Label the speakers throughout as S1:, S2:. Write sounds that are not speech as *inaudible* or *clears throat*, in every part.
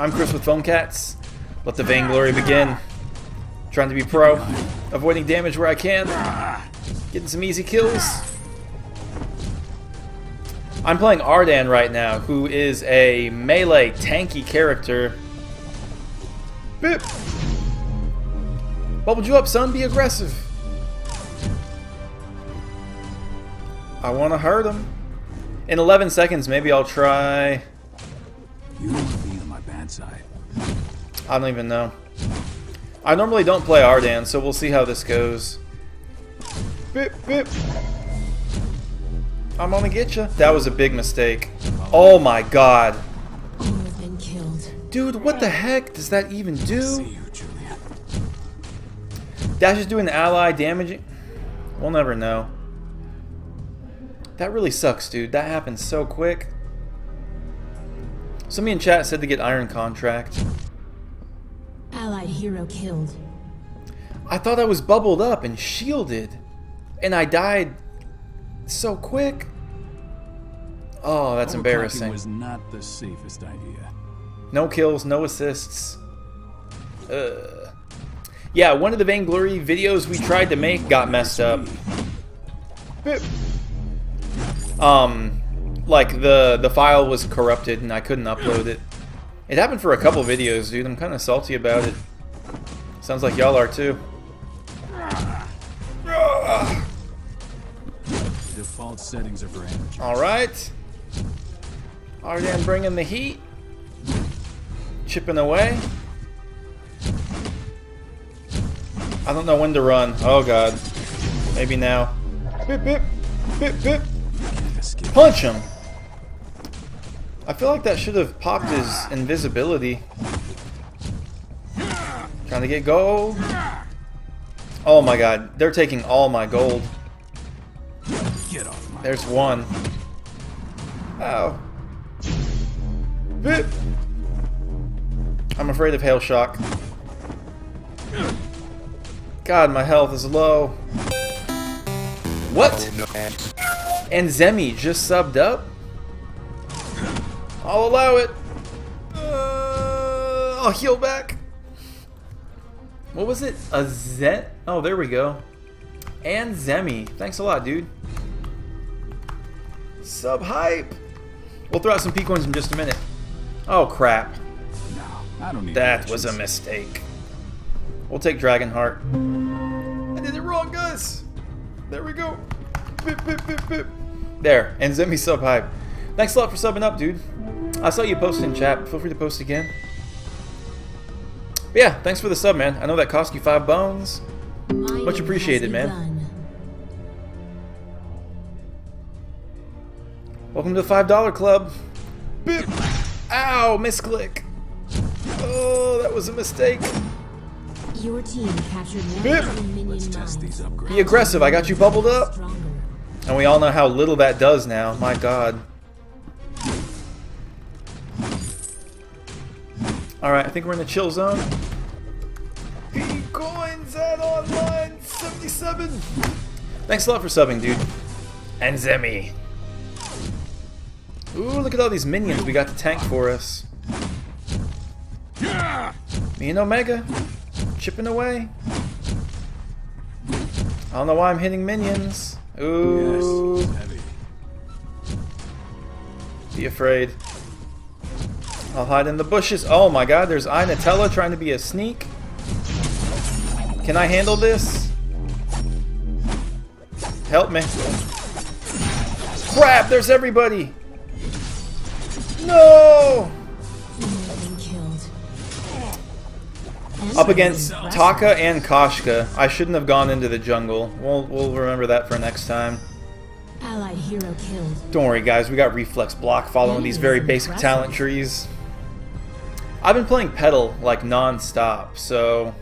S1: I'm Chris with Phone Cats. Let the vainglory begin. Trying to be pro, avoiding damage where I can, getting some easy kills. I'm playing Ardan right now, who is a melee tanky character. Bip! Bubbled you up, son. Be aggressive. I want to hurt him. In 11 seconds, maybe I'll try...
S2: You side.
S1: I don't even know. I normally don't play Ardan, so we'll see how this goes. Bip, bip. I'm gonna get you. That was a big mistake. Oh my god.
S3: All have been killed.
S1: Dude, what the heck does that even do? Dash is doing ally damaging? We'll never know. That really sucks, dude. That happened so quick. Somebody in chat said to get Iron Contract.
S3: Allied hero killed.
S1: I thought I was bubbled up and shielded. And I died so quick. Oh, that's
S2: Overclocking
S1: embarrassing.
S2: was not the safest idea.
S1: No kills, no assists. Uh. Yeah, one of the Vainglory videos we tried to make got messed up. Um, like the the file was corrupted and I couldn't upload it. It happened for a couple videos, dude. I'm kind of salty about it. Sounds like y'all are too.
S2: Default settings are for amateurs.
S1: All right. Ardan bringing the heat. Chipping away. I don't know when to run. Oh god. Maybe now. Bip. Bip bip. Punch him. I feel like that should have popped his invisibility. Trying to get gold. Oh my god. They're taking all my gold.
S2: Get off my
S1: There's one. Ow. Bip. I'm afraid of hail shock. God, my health is low. What? Oh, and Zemi just subbed up? I'll allow it. Uh, I'll heal back. What was it? A Zet? Oh, there we go. And Zemi. Thanks a lot, dude. Sub hype. We'll throw out some ones in just a minute. Oh crap.
S2: No, I don't need
S1: That was a mistake. We'll take Dragonheart. I did it wrong, guys. There we go. Bip, bip, bip. There, and Zemi sub hype. Thanks a lot for subbing up, dude. I saw you post in chat. Feel free to post again. But yeah, thanks for the sub, man. I know that cost you five bones.
S3: Mining
S1: Much appreciated, man.
S3: begun.
S1: Welcome to the five dollar club. Bip. Ow, misclick. Oh, that was a mistake.
S3: Your team captured one
S1: Bip.
S3: of the minion
S2: Let's test these upgrades.
S1: Be aggressive. I got you bubbled up. And we all know how little that does now. My god. Alright, I think we're in the chill zone. P coins at online 77. Thanks a lot for subbing, dude. And Zemi. Ooh, look at all these minions we got to tank for us. Me and Omega. Chipping away. I don't know why I'm hitting minions. Ooh.
S2: Yes, heavy.
S1: Be afraid. I'll hide in the bushes. Oh my god, there's Inatella trying to be a sneak. Can I handle this? Help me. Crap, there's everybody! No!
S3: You have been killed.
S1: Up against Taka and Koshka. I shouldn't have gone into the jungle. We'll, we'll remember that for next time.
S3: Allied hero killed.
S1: Don't worry, guys. We got reflex block following these very basic talent trees. I've been playing Petal like non-stop, so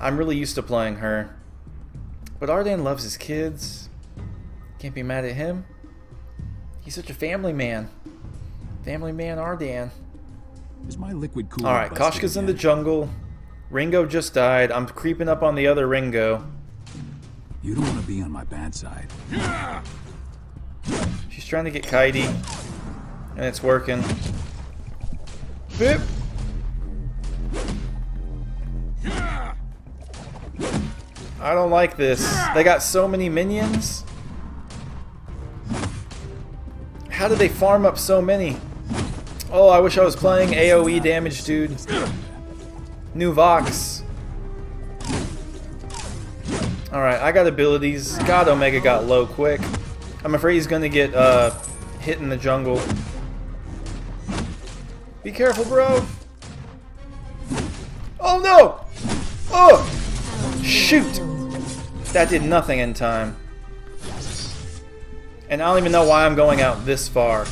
S1: I'm really used to playing her. But Ardan loves his kids. Can't be mad at him. He's such a family man. Family man Ardan.
S2: Is my liquid cooler
S1: All right, Koshka's in the jungle. Ringo just died. I'm creeping up on the other Ringo.
S2: You don't want to be on my bad side.
S1: She's trying to get Kaidi, and it's working. Bip. I don't like this. They got so many minions. How did they farm up so many? Oh, I wish I was playing AoE damage, dude. New Vox. Alright, I got abilities. God, Omega got low quick. I'm afraid he's gonna get uh, hit in the jungle. Be careful, bro. Oh no! Oh! Shoot! That did nothing in time. And I don't even know why I'm going out this far.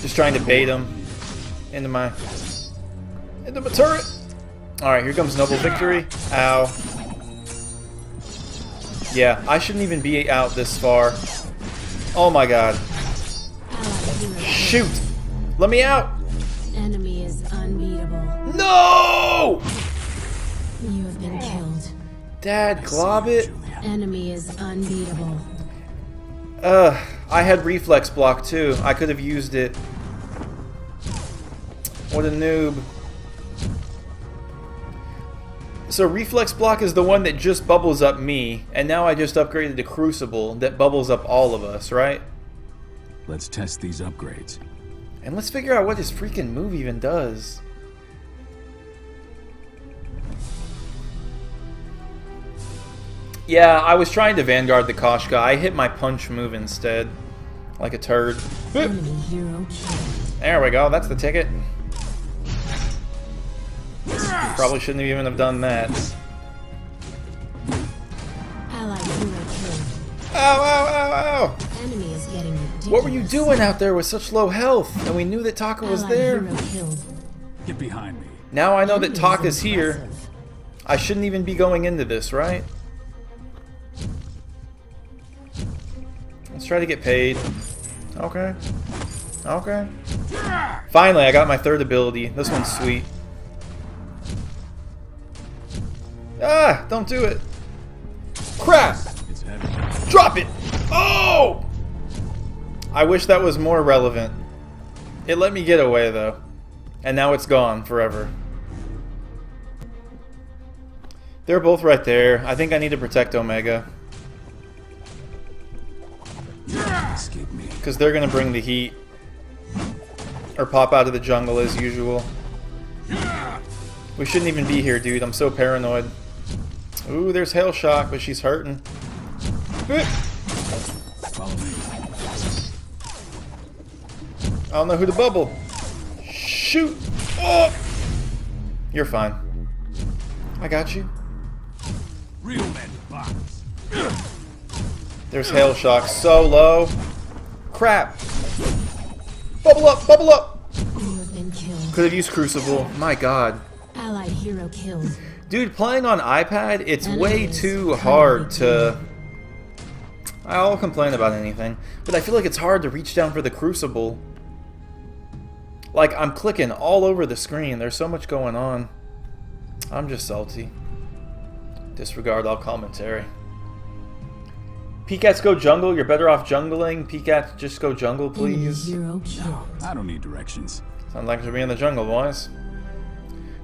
S1: Just trying to bait him into my into my turret. Alright, here comes Noble Victory. Ow. Yeah, I shouldn't even be out this far. Oh my god. Shoot! Let me out!
S3: Enemy is unbeatable.
S1: No!
S3: You have been killed.
S1: Dad, glob it.
S3: Enemy is unbeatable.
S1: Ugh, I had reflex block too. I could have used it. What a noob. So reflex block is the one that just bubbles up me, and now I just upgraded to Crucible that bubbles up all of us, right?
S2: Let's test these upgrades.
S1: And let's figure out what this freaking move even does. Yeah, I was trying to Vanguard the Koshka. I hit my punch move instead. Like a turd.
S3: Enemy hero killed.
S1: There we go, that's the ticket. Probably shouldn't have even have done that.
S3: Allied hero killed.
S1: Ow, ow, ow, ow!
S3: Enemy is getting ridiculous.
S1: What were you doing out there with such low health? And we knew that Taka was there.
S2: Get behind me.
S1: Now I know that
S3: Enemy is
S1: Taka's here. I shouldn't even be going into this, right? Let's try to get paid. Okay. Okay. Finally, I got my third ability. This one's sweet. Ah! Don't do it! Crap! Drop it! Oh! I wish that was more relevant. It let me get away, though. And now it's gone forever. They're both right there. I think I need to protect Omega.
S2: Escape me.
S1: Because they're going to bring the heat. Or pop out of the jungle as usual. We shouldn't even be here, dude. I'm so paranoid. Ooh, there's Hail Shock, but she's hurting. I don't know who to bubble. Shoot! Oh! You're fine. I got you.
S2: Real men box.
S1: There's Hail Shock so low. Crap! Bubble up! Bubble up!
S3: You have been killed.
S1: Could have used Crucible. My god.
S3: Allied hero killed.
S1: Dude, playing on iPad, it's way too hard to... I'll complain about anything, but I feel like it's hard to reach down for the Crucible. Like, I'm clicking all over the screen. There's so much going on. I'm just salty. Disregard all commentary. P-Cats go jungle. You're better off jungling. P-Cats, just go jungle, please.
S3: hero killed.
S2: I don't need directions.
S1: Sounds like to be in the jungle, boys.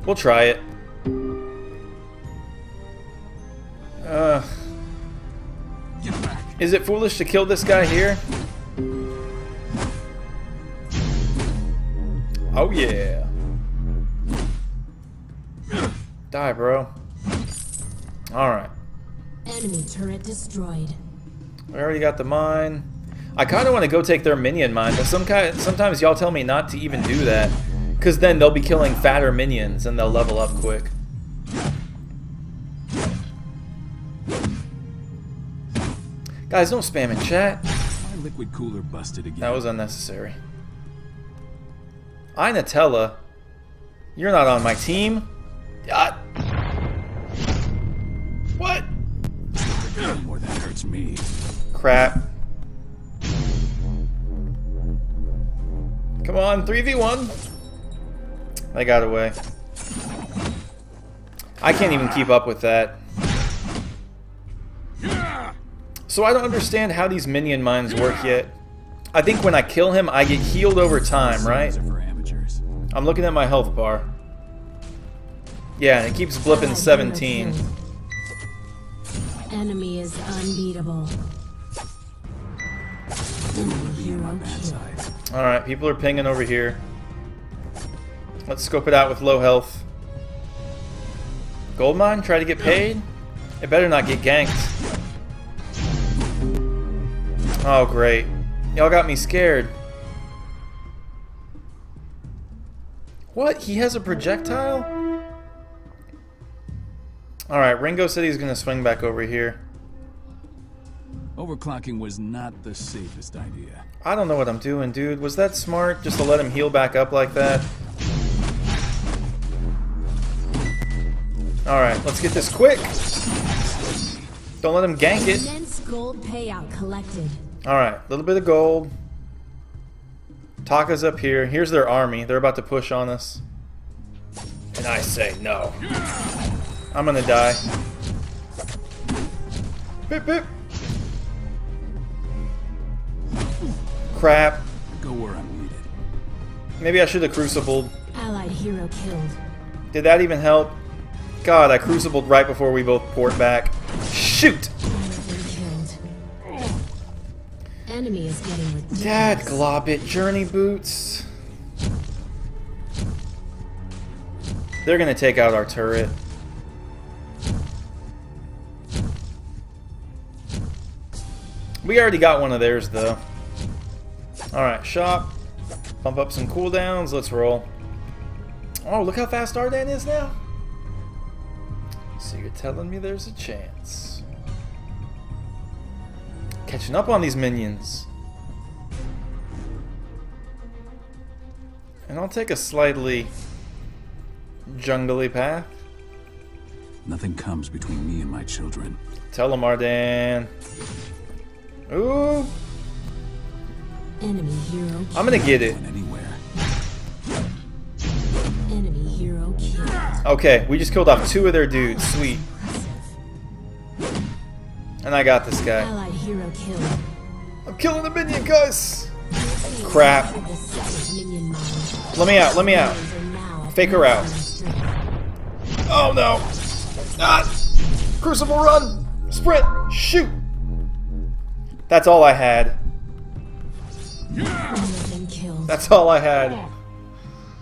S1: We'll try it. Uh,
S2: Get back.
S1: is it foolish to kill this guy here? Oh yeah. Die, bro. Alright.
S3: Enemy turret destroyed.
S1: I already got the mine. I kind of want to go take their minion mine, but some kind, sometimes y'all tell me not to even do that. Because then they'll be killing fatter minions and they'll level up quick. Guys, don't spam in chat.
S2: My liquid cooler busted again.
S1: That was unnecessary. I Nutella. You're not on my team. Ah. What?
S2: more that hurts me.
S1: Crap. Come on, 3v1. I got away. I can't even keep up with that. So I don't understand how these minion mines work yet. I think when I kill him, I get healed over time, right? I'm looking at my health bar. Yeah, and it keeps blipping 17.
S3: Enemy is unbeatable. Enemy hero
S2: Bad
S3: killed.
S2: side.
S1: Alright, people are pinging over here. Let's scope it out with low health. Goldmine, try to get paid? It better not get ganked. Oh, great. Y'all got me scared. What? He has a projectile? Alright, Ringo said he's gonna swing back over here.
S2: Overclocking was not the safest idea.
S1: I don't know what I'm doing, dude. Was that smart just to let him heal back up like that? Alright, let's get this quick. Don't let him gank it.
S3: Immense gold payout collected.
S1: Alright, a little bit of gold. Taka's up here. Here's their army. They're about to push on us. And I say no. I'm gonna die. Beep, beep. Crap.
S2: Go where I'm needed.
S1: Maybe I should have crucibled.
S3: Allied hero killed.
S1: Did that even help? God, I crucibled right before we both port back. Shoot!
S3: Enemy is getting.
S1: Dad globbit journey boots. They're gonna take out our turret. We already got one of theirs though. Alright, shop. Bump up some cooldowns, let's roll. Oh, look how fast Ardan is now. So you're telling me there's a chance. Catching up on these minions. And I'll take a slightly jungly path.
S2: Nothing comes between me and my children.
S1: Tell him, Ardan. Ooh,
S3: Enemy hero.
S1: I'm gonna get it.
S2: Anywhere.
S3: Enemy hero.
S1: Okay, we just killed off two of their dudes. Sweet. And I got this guy.
S3: Allied hero killed.
S1: I'm killing the minion, guys! Crap.
S3: The second minion mine.
S1: Let me out, let me out.
S3: Minions are now at
S1: Fake her out. Oh no! Ah! Crucible run! Sprint! Shoot! That's all I had.
S3: You have been killed.
S1: That's all I had.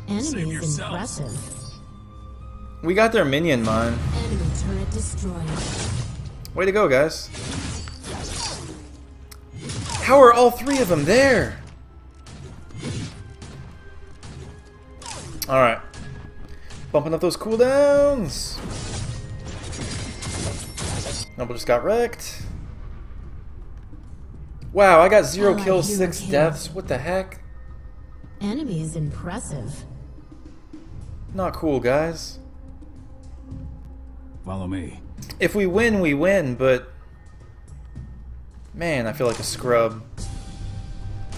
S3: Enemy is impressive.
S1: We got their minion mine.
S3: Enemy turret destroyed.
S1: Way to go, guys. How are all three of them there? Alright. Bumping up those cooldowns. Noble just got wrecked. Wow, I got zero
S3: oh,
S1: kills, six
S3: killed.
S1: deaths. What the heck?
S3: Enemy is impressive.
S1: Not cool, guys.
S2: Follow me.
S1: If we win, we win, but... Man, I feel like a scrub.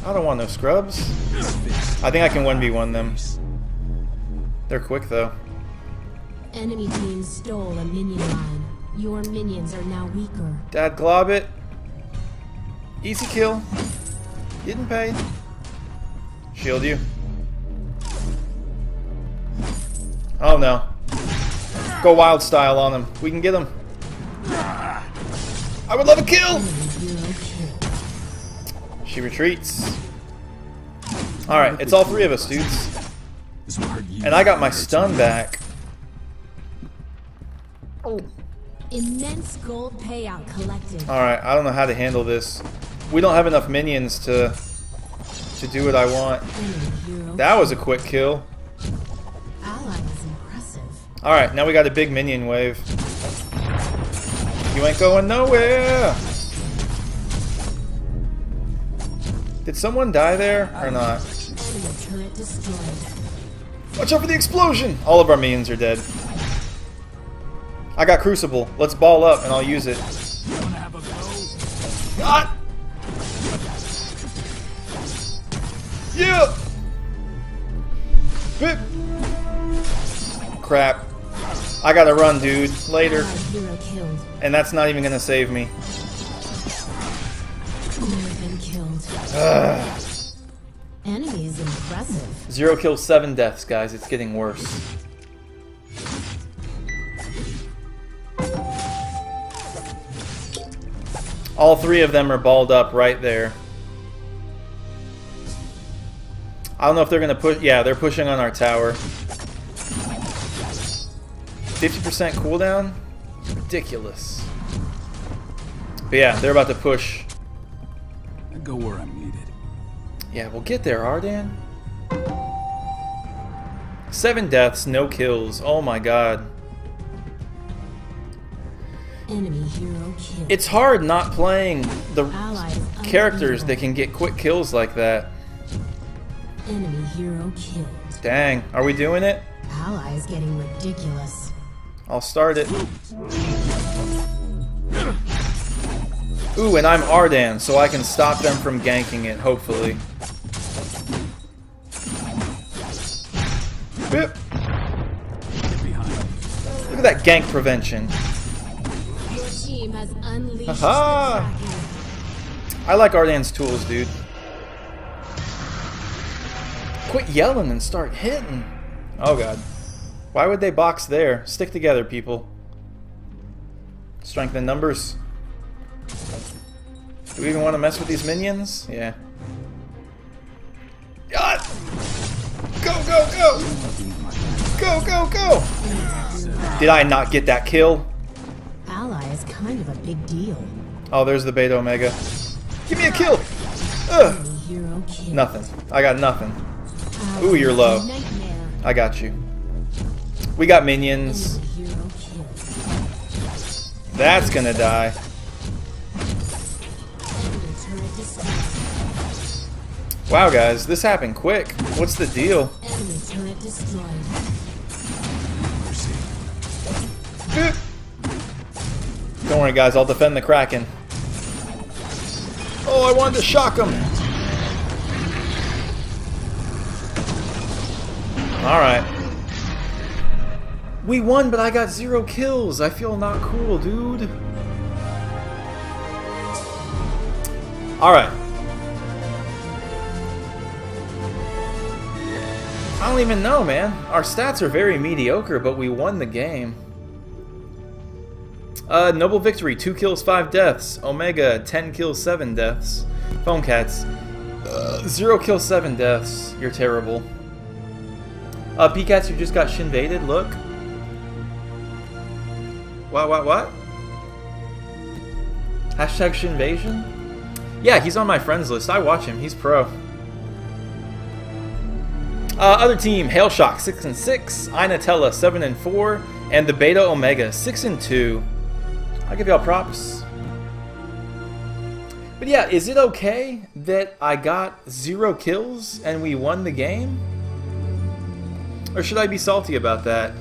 S1: I don't want no scrubs. I think I can 1v1 them. They're quick, though.
S3: Enemy team stole a minion line. Your minions are now weaker.
S1: Dad glob it. Easy kill. Getting paid. Shield you. Oh no. Go wild style on them. We can get him. I would love a kill!
S3: Enemy hero killed.
S1: She retreats. Alright, it's all three of us, dudes.
S2: This will hurt you.
S1: And I got my stun back. Oh.
S3: Immense gold payout collected.
S1: Alright, I don't know how to handle this. We don't have enough minions to to do what I want. That was a quick kill.
S3: ally is impressive.
S1: Alright, now we got a big minion wave. You ain't going nowhere! Did someone die there or not?
S3: Enemy turret destroyed.
S1: Watch out for the explosion! All of our minions are dead. I got Crucible. Let's ball up and I'll use it.
S2: Wanna have a go?
S1: God! Yeah! Bip! Crap. I gotta run, dude. Later.
S3: Allied hero killed.
S1: And that's not even gonna save me.
S3: You have been killed. Enemy is impressive.
S1: Zero kills, seven deaths, guys. It's getting worse. All three of them are balled up right there. I don't know if they're going to push... Yeah, they're pushing on our tower. 50% cooldown? Ridiculous. But yeah, they're about to push.
S2: I go where I'm needed.
S1: Yeah, we'll get there, Ardan. Seven deaths, no kills. Oh my god.
S3: Enemy hero kill.
S1: It's hard not playing the
S3: Allies
S1: characters
S3: unbeatable.
S1: that can get quick kills like that.
S3: Enemy hero killed.
S1: Dang, are we doing it?
S3: Allies getting ridiculous.
S1: I'll start it. Ooh, and I'm Ardan, so I can stop them from ganking it, hopefully. Boop. Look at that gank prevention.
S3: Your team has unleashed
S1: Aha! I like Ardan's tools, dude. Quit yelling and start hitting. Oh god. Why would they box there? Stick together, people. Strength in numbers. Do we even want to mess with these minions? Yeah. God! Go, go, go! Go, go, go! Did I not get that kill?
S3: Ally is kind of a big deal.
S1: Oh, there's the Beta Omega. Give me a kill! Ugh!
S3: Enemy hero kill.
S1: Nothing. I got nothing. Ooh, you're low. I got you. We got minions.
S3: Enemy hero kill.
S1: That's gonna die.
S3: Enemy turret destroyed.
S1: Wow, guys, this happened quick. What's the deal?
S3: Enemy turret destroyed.
S1: Don't worry, guys, I'll defend the Kraken. Oh, I wanted to shock him. Alright. We won, but I got zero kills. I feel not cool, dude. Alright. I don't even know, man. Our stats are very mediocre, but we won the game. Uh, Noble Victory, 2 kills, 5 deaths. Omega, 10 kills, 7 deaths. Phone Cats, uh, 0 kills, 7 deaths. You're terrible. Uh, P-Cats, you just got shinvaded, look. What, what, what? Hashtag shinvasion? Yeah, he's on my friends list. I watch him. He's pro. Uh, other team: Hailshock six and six, Inatella seven and four, and the Beta Omega six and two. I'll give y'all props. But yeah, is it okay that I got zero kills and we won the game? Or should I be salty about that?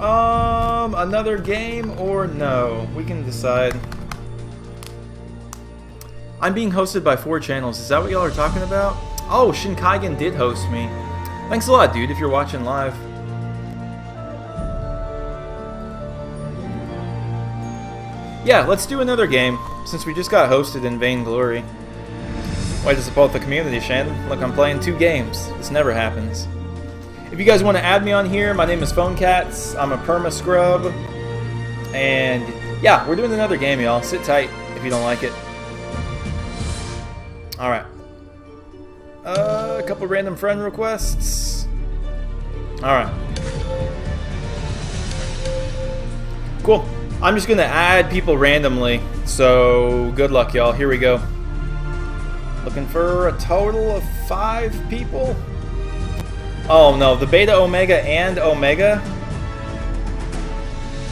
S1: Um, another game or no? We can decide. I'm being hosted by four channels. Is that what y'all are talking about? Oh, Shinkaigan did host me. Thanks a lot, dude, if you're watching live. Yeah, let's do another game, since we just got hosted in Vainglory. Way to support the community, Shannon. Look, I'm playing two games. This never happens. If you guys want to add me on here, my name is Phone Cats. I'm a perma scrub. And yeah, we're doing another game, y'all. Sit tight if you don't like it. Alright. Uh, a couple random friend requests. Alright. Cool. I'm just gonna add people randomly. So good luck, y'all. Here we go. Looking for a total of five people. Oh no, the Beta Omega and Omega.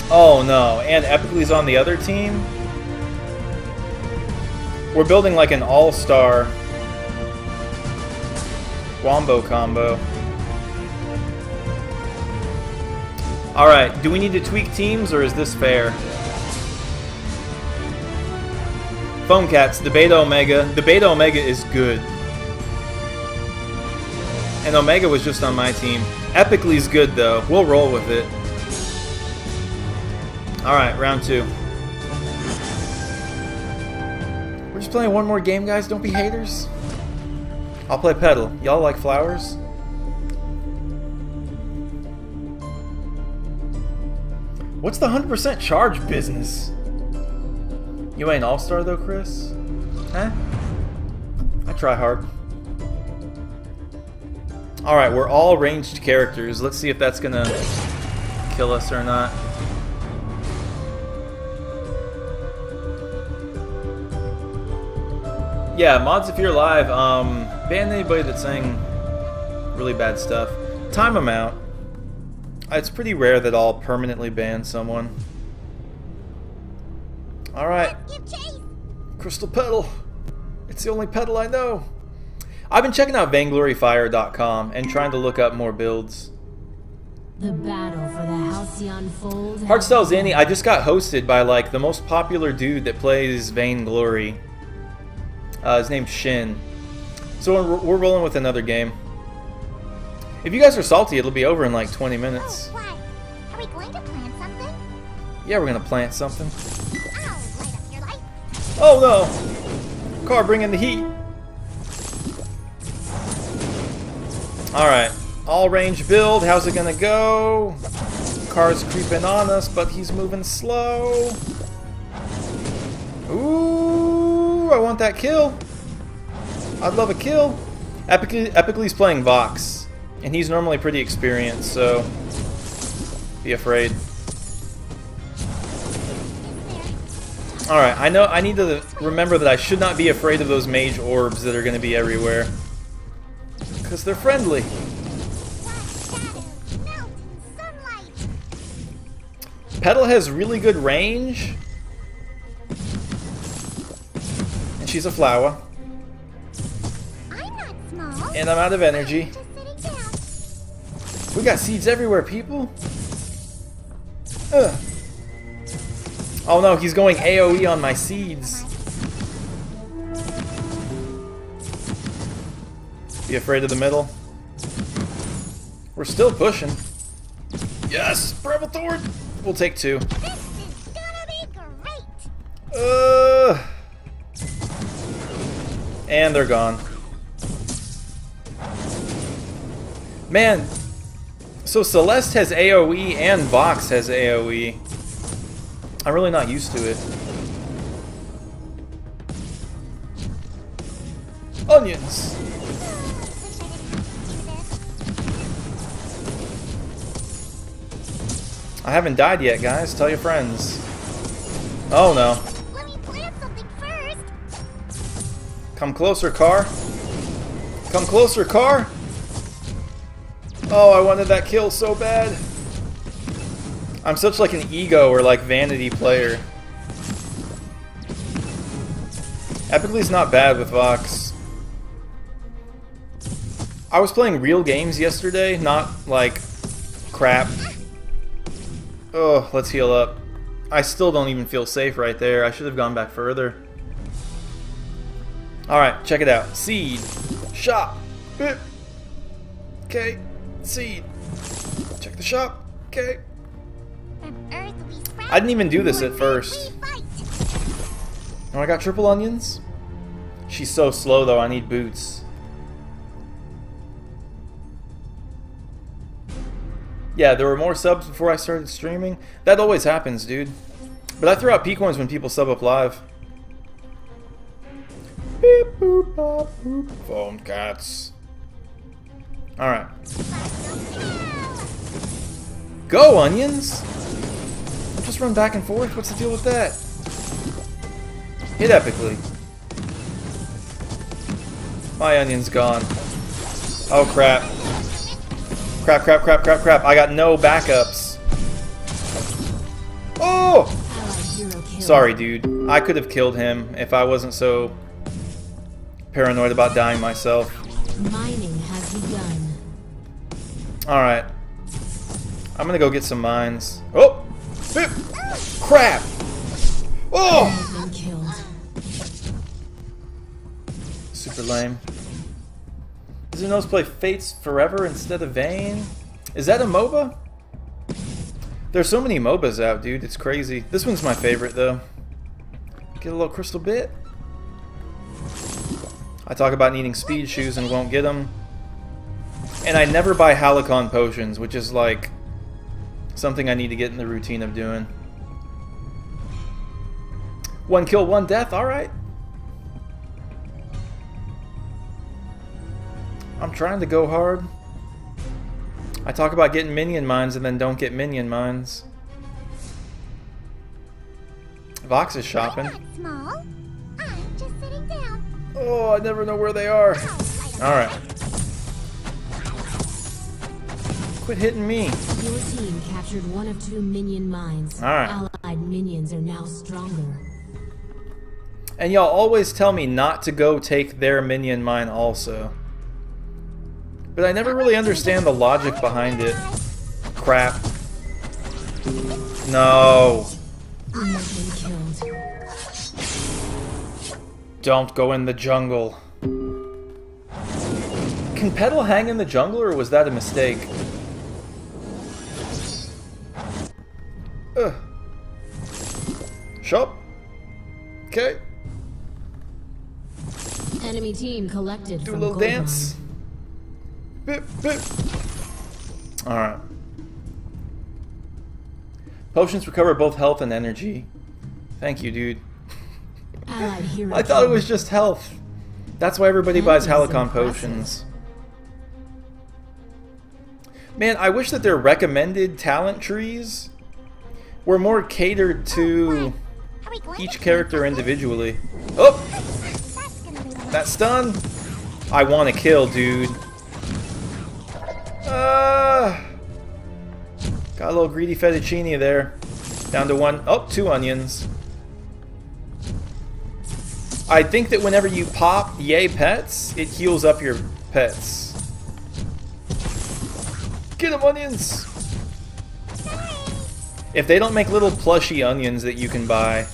S1: Oh no, and Epicly's on the other team. We're building like an all-star Wombo combo. Alright, do we need to tweak teams or is this fair? Phone Cats, the Beta Omega. The Beta Omega is good. And Omega was just on my team. Epicly's good though. We'll roll with it. Alright, round two. We're just playing one more game, guys. Don't be haters. I'll play Petal. Y'all like flowers? What's the 100% charge business? You ain't all-star though, Chris? Huh? I try hard. Alright, we're all ranged characters. Let's see if that's gonna kill us or not. Yeah, mods if you're live, um, ban anybody that's saying really bad stuff. Time them out. It's pretty rare that I'll permanently ban someone. Alright. Crystal Petal. It's the only petal I know. I've been checking out VaingloryFire.com and trying to look up more builds.
S3: The battle for the Halcyon Fold. has
S1: Hardstyle. Zanny, I just got hosted by like the most popular dude that plays Vainglory. Uh, his name's Shin. So we're, we're rolling with another game. If you guys are salty, it'll be over in like 20 minutes.
S4: Oh. Are we going to plan something?
S1: Yeah, we're gonna plant something.
S4: I'll light up your light.
S1: Oh no! Car bringing the heat. Alright. All range build. How's it gonna go? Car's creeping on us, but he's moving slow. Ooh, I want that kill. I'd love a kill. Epically, Epically's playing Vox, and he's normally pretty experienced, so be afraid. Alright, I know I need to remember that I should not be afraid of those mage orbs that are going to be everywhere. Because they're friendly. Petal has really good range. And she's a flower. And I'm out of energy. We got seeds everywhere, people. Ugh. Oh no, he's going AoE on my seeds. Be afraid of the middle. We're still pushing. Yes, Breville Thorn. We'll take two.
S4: This is gonna be great.
S1: Uh, and they're gone. Man, so Celeste has AoE and Vox has AoE. I'm really not used to it. Onions.
S4: I
S1: haven't died yet, guys. Tell your friends. Oh no.
S4: Let me plant something first.
S1: Come closer, car. Come closer, car. Oh, I wanted that kill so bad. I'm such like an ego or like vanity player. Epically's not bad with Vox. I was playing real games yesterday, not like crap. Oh, let's heal up. I still don't even feel safe right there. I should have gone back further. Alright, check it out. Seed. Shop. Bip. Okay. Seed. Check the shop. Okay. I didn't even do this at first. Oh, I got triple onions? She's so slow though, I need boots. Yeah, there were more subs before I started streaming. That always happens, dude. But I throw out ones when people sub up live. Beep boop boop. Phone cats. Alright. Go, onions! Don't just run back and forth. What's the deal with that? Hit epically. My onion's gone. Oh crap. Crap, crap, crap, crap, crap. I got no backups. Oh!
S3: Allied hero killed.
S1: Sorry, dude. I could have killed him if I wasn't so paranoid about dying myself.
S3: Mining has begun.
S1: Alright. I'm gonna go get some mines. Oh! Crap! Oh!
S3: Has been killed.
S1: Super lame. Knows play Fates Forever instead of Vayne? Is that a MOBA? There's so many MOBAs out, dude. It's crazy. This one's my favorite, though. Get a little crystal bit. I talk about needing speed shoes and won't get them. And I never buy Halcyon potions, which is like something I need to get in the routine of doing. One kill, one death, alright. I'm trying to go hard. I talk about getting minion mines and then don't get minion mines. Vox is shopping.
S4: I'm not small. I'm just sitting down.
S1: Oh, I never know where they are. Alright. Quit hitting me.
S3: Your team captured one of two minion mines.
S1: Alright.
S3: Allied minions are now stronger.
S1: And y'all always tell me not to go take their minion mine also. But I never really understand the logic behind it. Crap. No.
S3: You have been killed.
S1: Don't go in the jungle. Can Petal hang in the jungle or was that a mistake? Ugh. Shop. Okay.
S3: Enemy team collected
S1: Do a little dance.
S3: Mine.
S1: Bip, bip. Alright. Potions recover both health and energy. Thank you, dude.
S3: Allied *laughs*
S1: I thought it was just health. That's why everybody
S3: That
S1: buys
S3: is
S1: Halcyon
S3: impressive.
S1: potions. Man, I wish that their recommended talent trees were more catered to
S4: Are we going
S1: each character individually. Oh,
S4: That's gonna
S1: that stun! I want to kill, dude. Uh, got a little greedy fettuccine there. Down to one. Oh, two onions. I think that whenever you pop yay pets, it heals up your pets. Get them onions! If they don't make little plushy onions that you can buy,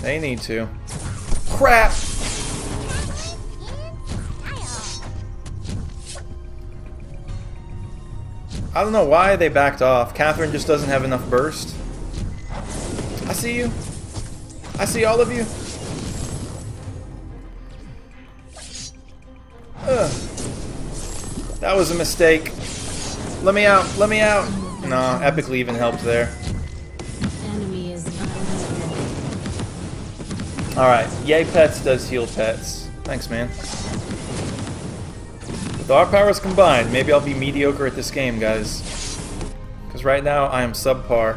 S1: they need to. Crap! I don't know why they backed off. Catherine just doesn't have enough burst. I see you. I see all of you. Ugh. That was a mistake. Let me out. Let me out. No, epically even helped there.
S3: Enemy is eliminated.
S1: Alright, Yay Pets does heal pets. Thanks, man. With our powers combined, maybe I'll be mediocre at this game, guys. Because right now, I am subpar.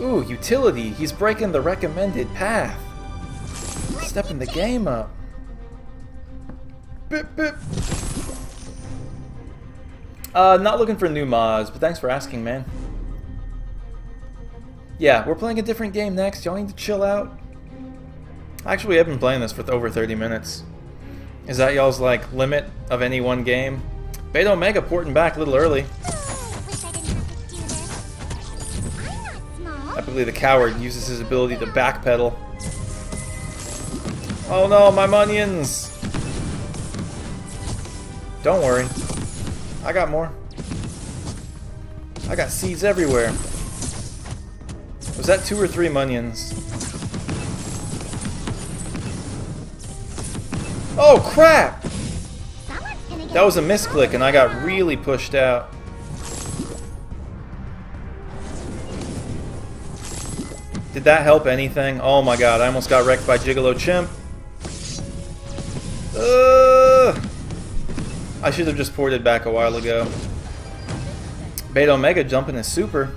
S1: Ooh, utility! He's breaking the recommended path. Stepping the game up. Bip, bip. Uh, not looking for new mods, but thanks for asking, man. Yeah, we're playing a different game next. Y'all need to chill out. Actually, I've been playing this for over 30 minutes. Is that y'all's like limit of any one game? Beta Omega porting back a little early. Epically the coward uses his ability to backpedal. Oh no, my munions! Don't worry. I got more. I got seeds everywhere. Was that two or three munions? Oh crap!
S4: Someone's gonna get
S1: That was a misclick and I got really pushed out. Did that help anything? Oh my god, I almost got wrecked by Gigolo Chimp. Uh, I should have just ported back a while ago. Beta Omega jumping is super.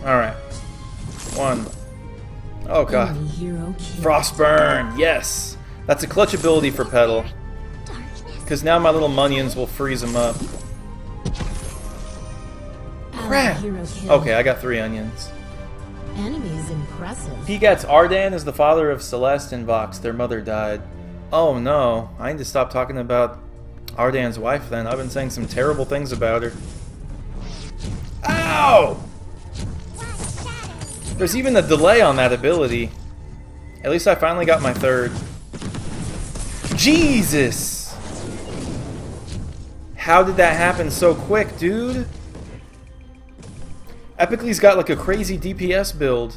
S1: Alright. One. Oh god.
S3: Enemy hero killed.
S1: Frostburn, yes! That's a clutch ability for Petal. Because now my little munions will freeze them up. Crap! Okay, I got three onions.
S3: Enemy is impressive.
S1: P-Cats Ardan is the father of Celeste and Vox. Their mother died. Oh no, I need to stop talking about Ardan's wife then. I've been saying some terrible things about her. Ow! There's even a delay on that ability. At least I finally got my third. Jesus! How did that happen so quick, dude? Epicly's got like a crazy DPS build.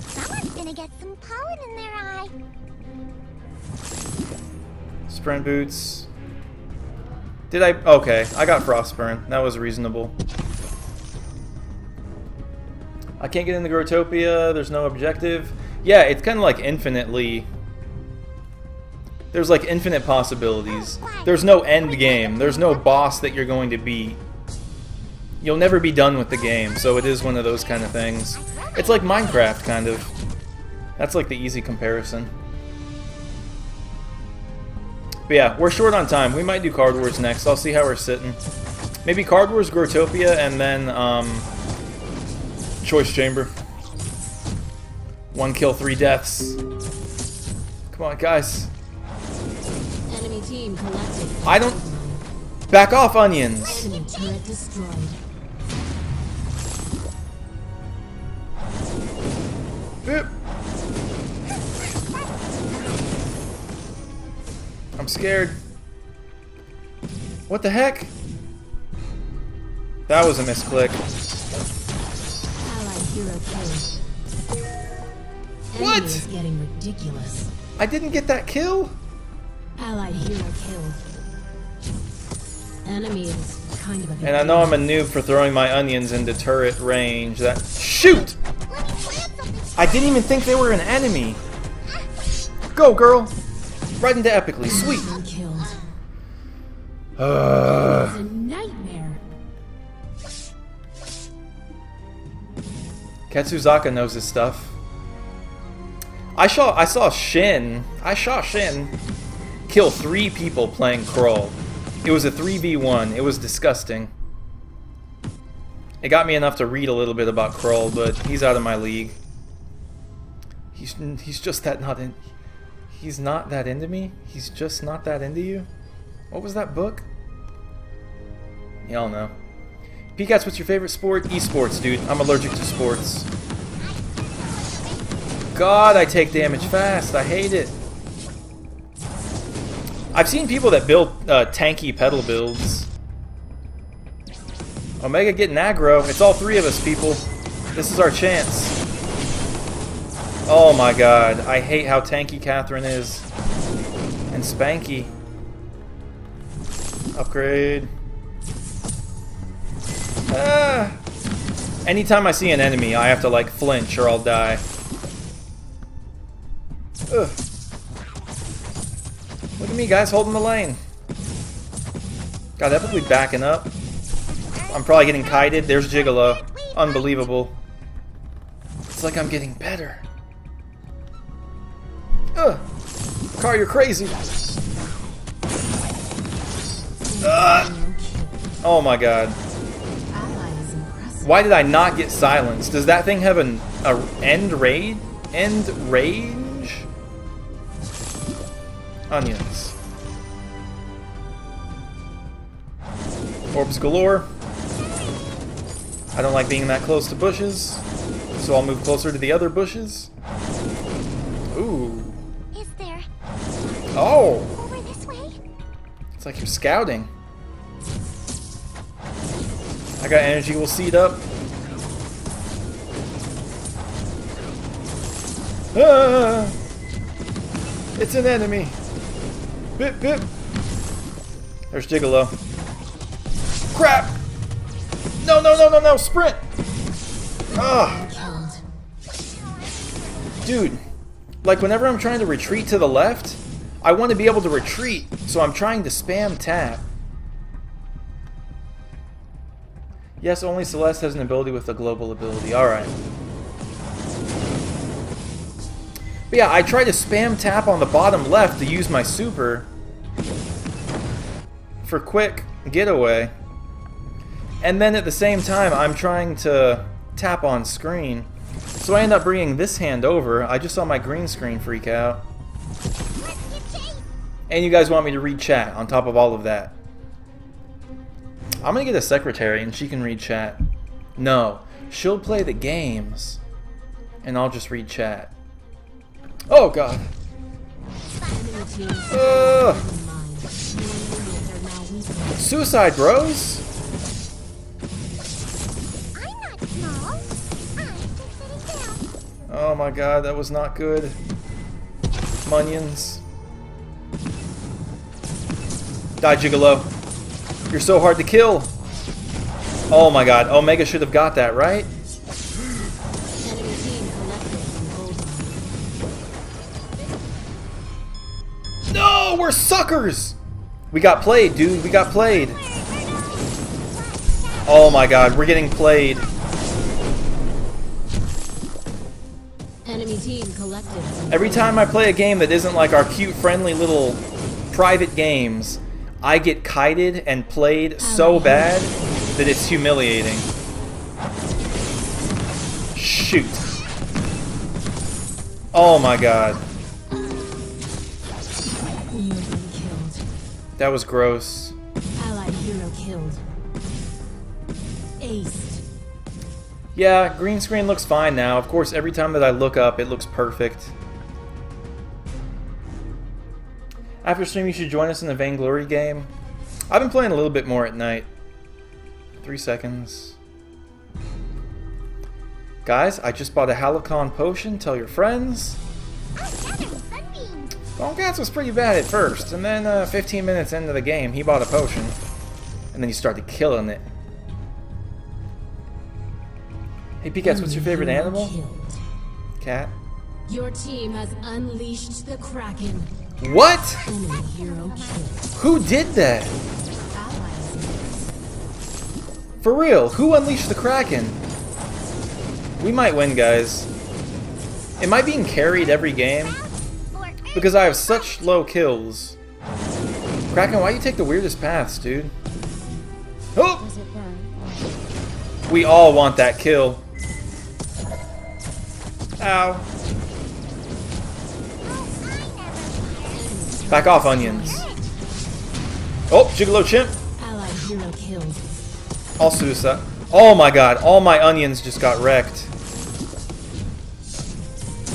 S4: Someone's gonna get some pollen in their eye.
S1: Sprint boots. Did I? Okay, I got Frostburn. That was reasonable. I can't get into Grotopia. There's no objective. Yeah, it's kind of like infinitely... There's like infinite possibilities. There's no end game. There's no boss that you're going to beat. You'll never be done with the game, so it is one of those kind of things. It's like Minecraft, kind of. That's like the easy comparison. But yeah, we're short on time. We might do Card Wars next. I'll see how we're sitting. Maybe Card Wars, Growtopia, and then um, Choice Chamber. One kill, three deaths. Come on, guys.
S3: Team collected.
S1: I don't... Back off, onions!
S3: Enemy turret destroyed.
S1: Boop. I'm scared. What the heck? That was a misclick.
S3: Allied hero killed.
S1: What?
S3: Enemy is getting ridiculous.
S1: I didn't get that kill?
S3: Allied hero killed. Enemy is kind of a
S1: And I know I'm a noob for throwing my onions into turret range. That Shoot! I didn't even think they were an enemy. Go, girl! Right into epically. Sweet. Uh,
S3: It's a nightmare.
S1: Katsuzaka knows his stuff. I saw I saw Shin. I saw Shin kill three people playing Krul. It was a 3v1. It was disgusting. It got me enough to read a little bit about Krul, but he's out of my league. He's he's just that not in. He's not that into me. He's just not that into you. What was that book? Y'all know. P-Cats, what's your favorite sport? Esports, dude. I'm allergic to sports. God, I take damage fast. I hate it. I've seen people that build uh, tanky Petal builds. Omega getting aggro. It's all three of us, people. This is our chance. Oh my god. I hate how tanky Catherine is. And Spanky. Upgrade. Ah. Anytime I see an enemy, I have to like flinch or I'll die. Ugh. Look at me, guys, holding the lane. God, epically backing up. I'm probably getting kited. There's Gigolo. Unbelievable. It's like I'm getting better. Ugh. Car, you're crazy. Ugh. Oh my god. Why did I not get silenced? Does that thing have an end raid? End range? Onions. Orbs galore. I don't like being that close to bushes, so I'll move closer to the other bushes. Ooh.
S4: Is there
S1: Oh!
S4: over this way?
S1: It's like you're scouting. I got energy, we'll seed up. Ah! It's an enemy. Bip bip. There's Gigolo. Crap! No, no, no, no, no, sprint! Ah, dude. Like whenever I'm trying to retreat to the left, I want to be able to retreat, so I'm trying to spam tap. Yes, only Celeste has an ability with a global ability. Alright. But yeah, I try to spam tap on the bottom left to use my super for quick getaway. And then at the same time, I'm trying to tap on screen. So I end up bringing this hand over. I just saw my green screen freak out. And you guys want me to read chat on top of all of that. I'm gonna get a secretary and she can read chat. No, she'll play the games. And I'll just read chat. Oh god. Ugh. Suicide bros? Oh my god, that was not good. Munions. Die, Gigolo. You're so hard to kill. Oh my god, Omega should have got that, right? No, we're suckers! We got played, dude. We got played. Oh my god, we're getting played.
S3: Enemy team collected
S1: Every time I play a game that isn't like our cute, friendly little private games, I get kited and played so bad that it's humiliating. Shoot. Oh my god. That was gross.
S3: Allied hero killed. Aced.
S1: Yeah, green screen looks fine now. Of course, every time that I look up, it looks perfect. After stream, you should join us in the Vainglory game. I've been playing a little bit more at night. Three seconds. Guys, I just bought a Halcyon potion. Tell your friends.
S4: Another
S1: was pretty bad at first, and then uh, 15 minutes into the game, he bought a potion. And then he started killing it. Hey, P-Cats, what's your favorite animal?
S3: Killed.
S1: Cat.
S3: Your team has unleashed the Kraken.
S1: What?
S3: Enemy hero killed.
S1: Who did that? For real, who unleashed the Kraken? We might win, guys. Am I being carried every game? Because I have such low kills. Kraken, why you take the weirdest paths, dude? Oh!
S4: Does it burn?
S1: We all want that kill. Ow. Back off, onions. Oh, Gigolo Chimp.
S3: Allied hero.
S1: All suicide. Oh my god, all my onions just got wrecked.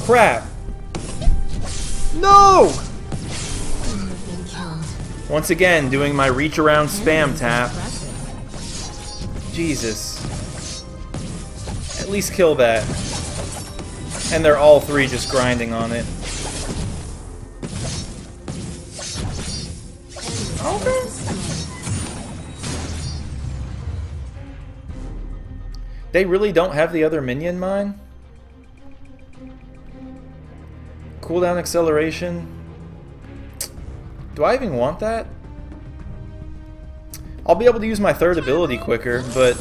S1: Crap. No! Once again, doing my reach around spam tap. Jesus. At least kill that. And they're all three just grinding on it. Okay. They really don't have the other minion mine? Cooldown acceleration. Do I even want that? I'll be able to use my third ability quicker, but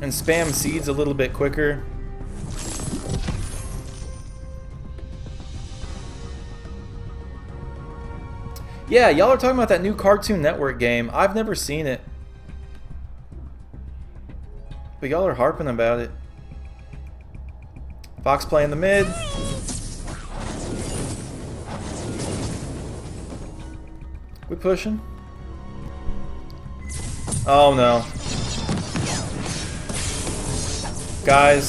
S1: and spam seeds a little bit quicker. Yeah, y'all are talking about that new Cartoon Network game. I've never seen it. But y'all are harping about it. Vox playing the mid. We pushing? Oh no. Guys,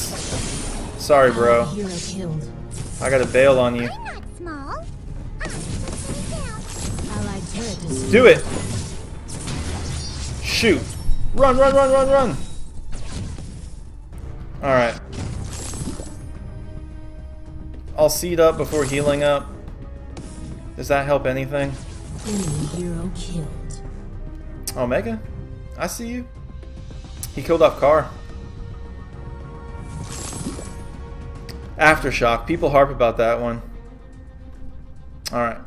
S1: sorry bro. I gotta bail on you.
S4: I'm not small. Ah, I'm six down.
S3: Allied turret destroyed.
S1: Do it! Shoot! Run, run, run, run, run! Alright. I'll seed up before healing up. Does that help anything?
S3: Enemy hero killed.
S1: Omega? I see you. He killed off Car. Aftershock. People harp about that one. Alright.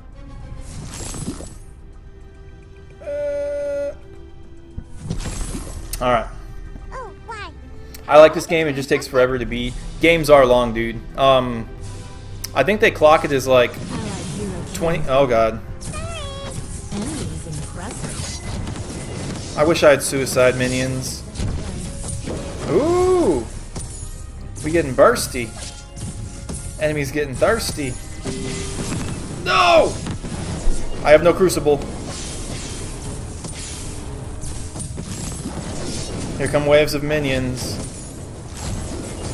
S1: Uh, Alright.
S4: Oh, why?
S1: I like this game. It just takes forever to beat. Games are long, dude. Um, I think they clock it as like
S3: Allied hero killed.
S1: 20. Oh, God. I wish I had suicide minions. Ooh! We getting bursty. Enemies getting thirsty. No! I have no crucible. Here come waves of minions.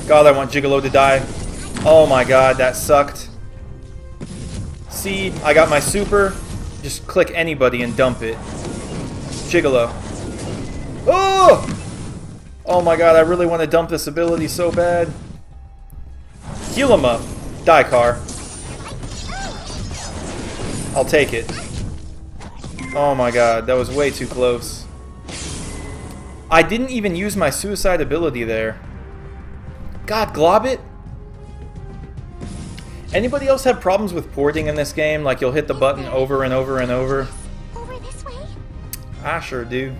S1: God, I want Gigolo to die. Oh my god, that sucked. See, I got my super. Just click anybody and dump it. Gigolo. Oh! Oh my god, I really want to dump this ability so bad. Heal him up. Die, car. I'll take it. Oh my god, that was way too close. I didn't even use my suicide ability there. God, Globit? Anybody else have problems with porting in this game? Like you'll hit the button over and over and over?
S4: Over this way?
S1: I sure do.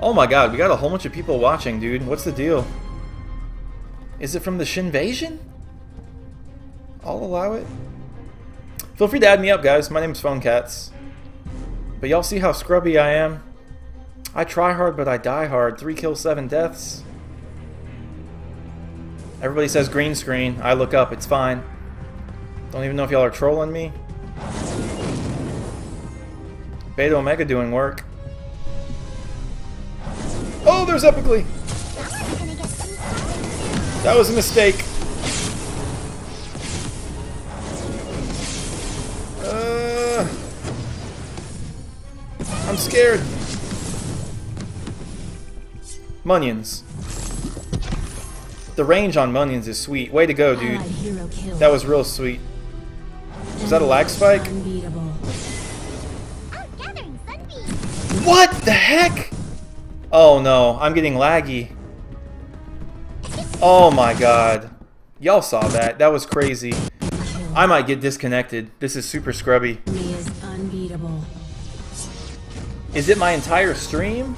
S1: Oh my god, we got a whole bunch of people watching, dude. What's the deal? Is it from the Shinvasion? I'll allow it. Feel free to add me up, guys. My name's Phone Cats. But y'all see how scrubby I am? I try hard, but I die hard. Three kills, seven deaths. Everybody says green screen. I look up. It's fine. Don't even know if y'all are trolling me. Beta Omega doing work. Oh, there's Epically!
S4: Someone's gonna get some fun.
S1: That was a mistake. Uh, I'm scared. Munions. The range on Munions is sweet. Way to go, dude.
S3: Allied hero killed.
S1: That was real sweet. Was that a lag spike?
S3: Unbeatable.
S4: I'm gathering sunbeams.
S1: What the heck? Oh no, I'm getting laggy. Oh my god. Y'all saw that. That was crazy. I might get disconnected. This is super scrubby.
S3: Is unbeatable.
S1: Is it my entire stream?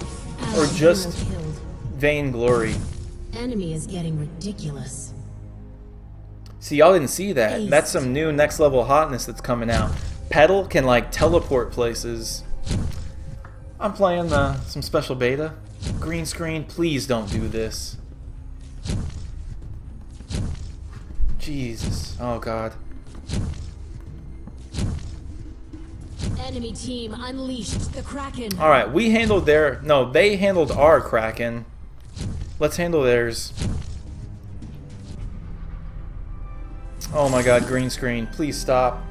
S1: Or just-. Vainglory.
S3: Enemy is getting ridiculous.
S1: See, y'all didn't see that. That's some new next level hotness that's coming out. Petal can like teleport places. I'm playing uh, some special beta. Green screen, please don't do this. Jesus. Oh god.
S3: Enemy team unleashed the Kraken.
S1: Alright, we handled their... No, they handled our Kraken. Let's handle theirs. Oh my god, green screen. Please stop.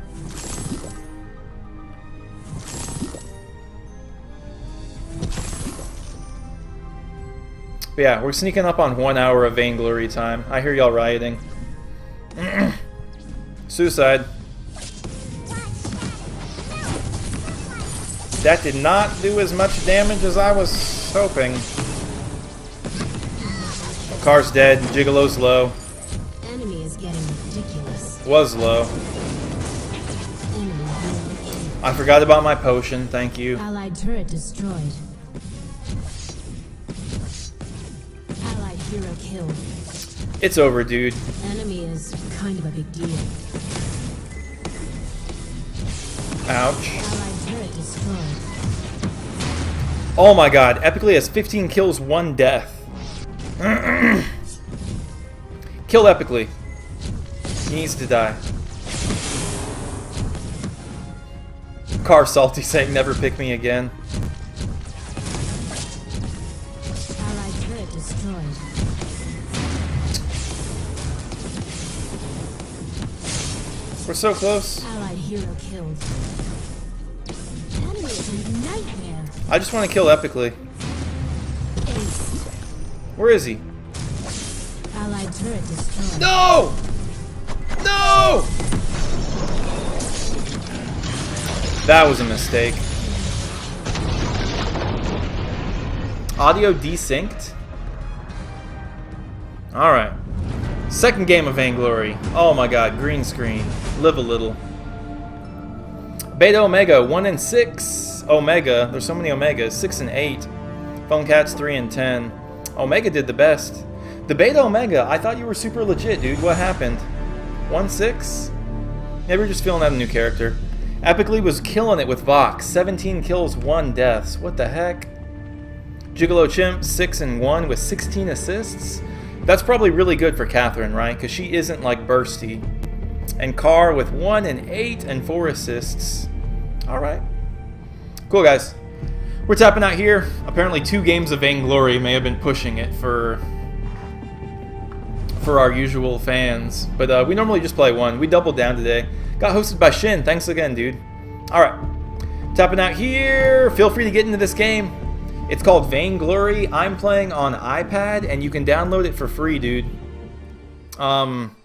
S1: But yeah, we're sneaking up on one hour of Vainglory time. I hear y'all rioting. *clears throat* Suicide. That did not do as much damage as I was hoping. Car's dead. Gigolo's low.
S3: Enemy is getting ridiculous.
S1: Was low.
S3: Enemy hero killed.
S1: I forgot about my potion. Thank you.
S3: Allied turret destroyed. Hero killed.
S1: It's over, dude.
S3: Enemy is kind of a big deal.
S1: Ouch.
S3: Allied turret destroyed.
S1: Oh my god. Epically has 15 kills, 1 death. *clears throat* Kill Epically. He needs to die. Car Salty saying never pick me again. So close.
S3: Allied hero killed. Enemy is a nightmare.
S1: I just want to kill Epically. Where is he?
S3: Allied turret destroyed.
S1: No! No! That was a mistake. Audio desynced? Alright. Second game of Vainglory. Oh my god, green screen. Live a little. Beta Omega, 1 and 6. Omega, there's so many Omegas. 6 and 8. Phone Cats, 3 and 10. Omega did the best. The Beta Omega, I thought you were super legit, dude. What happened? 1 6? Maybe we're just feeling out a new character. Epically was killing it with Vox. 17 kills, 1 deaths. What the heck? Gigolo Chimp, 6 and 1 with 16 assists. That's probably really good for Catherine, right? Because she isn't like bursty. And Carr with 1 and 8 and 4 assists. Alright. Cool, guys. We're tapping out here. Apparently, two games of Vainglory may have been pushing it for for our usual fans. But uh, we normally just play one. We doubled down today. Got hosted by Shin. Thanks again, dude. Alright. Tapping out here. Feel free to get into this game. It's called Vainglory. I'm playing on iPad, and you can download it for free, dude. Um,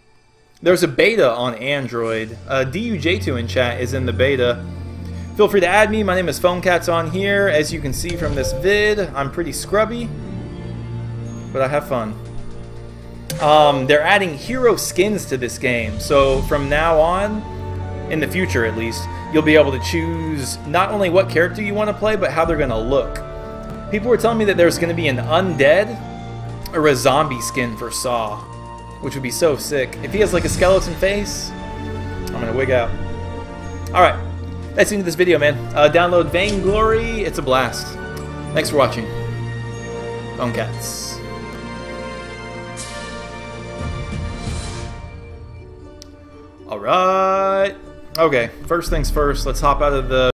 S1: There's a beta on Android. Uh, DUJ2 in chat is in the beta. Feel free to add me. My name is PhoneCats on here. As you can see from this vid, I'm pretty scrubby, but I have fun. Um, they're adding hero skins to this game, so from now on, in the future at least, you'll be able to choose not only what character you want to play, but how they're going to look. People were telling me that there's going to be an undead or a zombie skin for Saw, which would be so sick. If he has like a skeleton face, I'm going to wig out. Alright, that's the end of this video, man. Uh, download Vainglory, it's a blast. Thanks for watching. Phone Cats. Alright. Okay, first things first, let's hop out of the